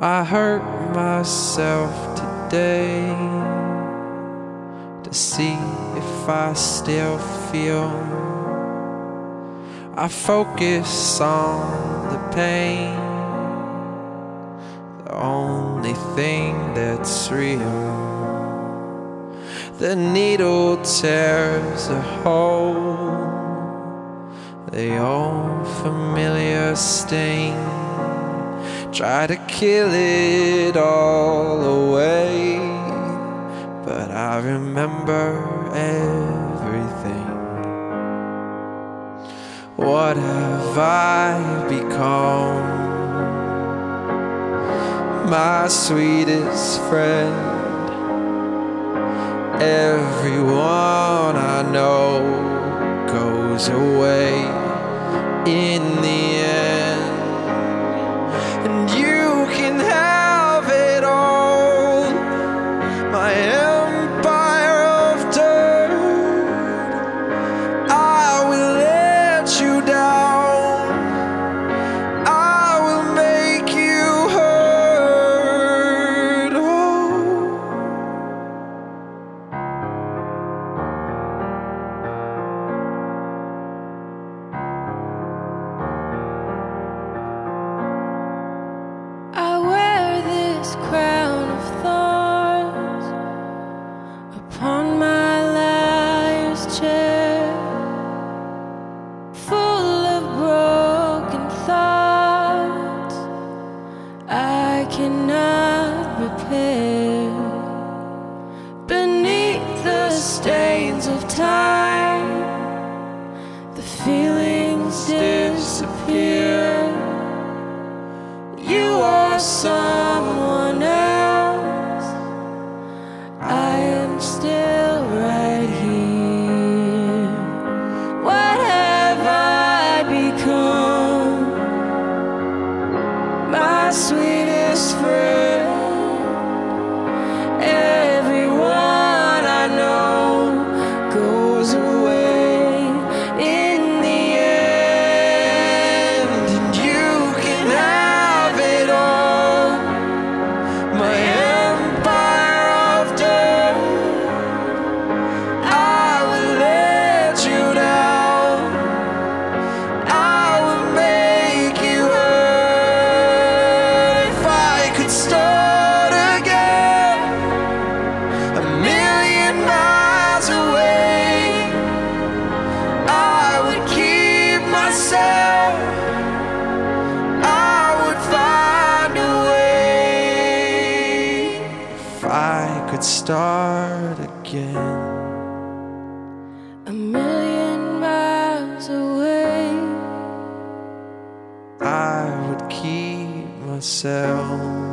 I hurt myself today to see if I still feel. I focus on the pain, the only thing that's real. The needle tears a hole, the old familiar sting. Try to kill it all away, but I remember everything. What have I become? My sweetest friend. Everyone I know goes away in the end. And you I cannot repair. Beneath the stains of time, the feelings disappear. You are someone else. I am still right here. What have I become? My sweetest friend. Could start again. A million miles away. I would keep myself.